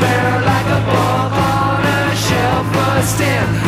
like a ball on a shelf was stand.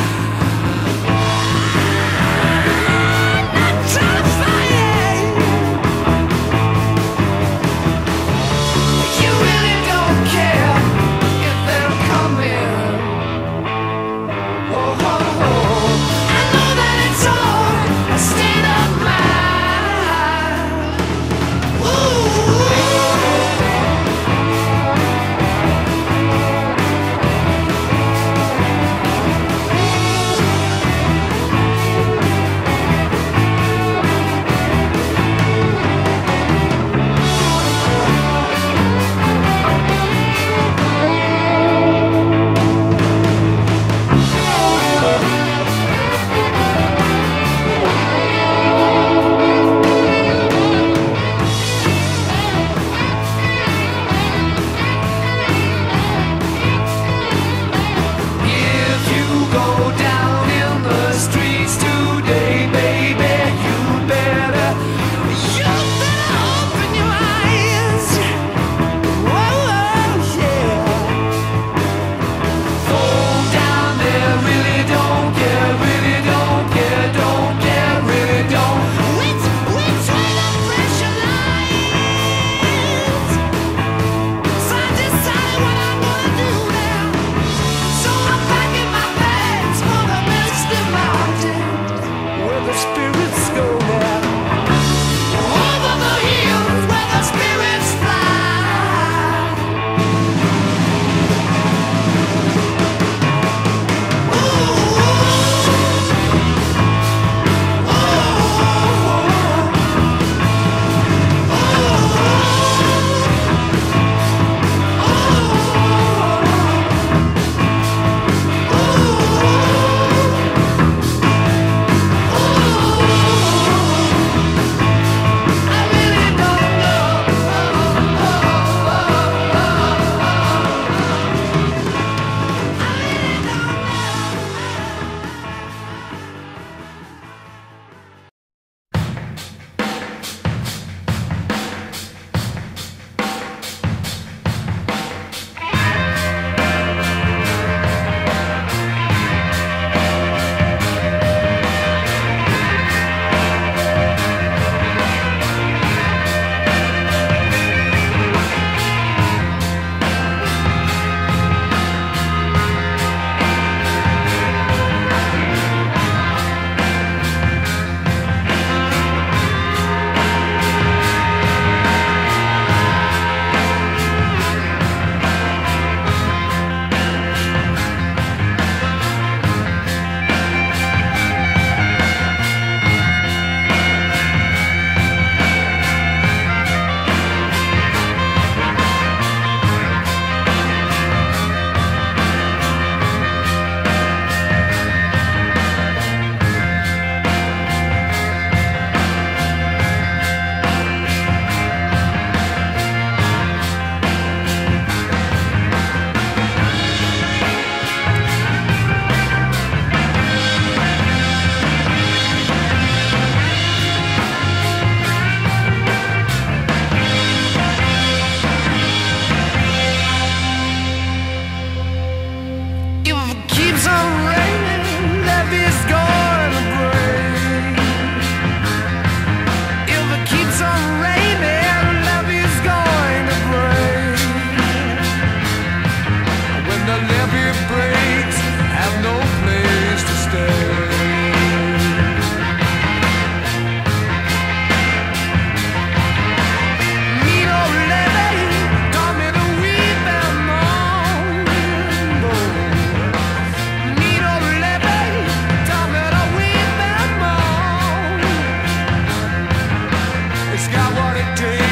It's got what it takes.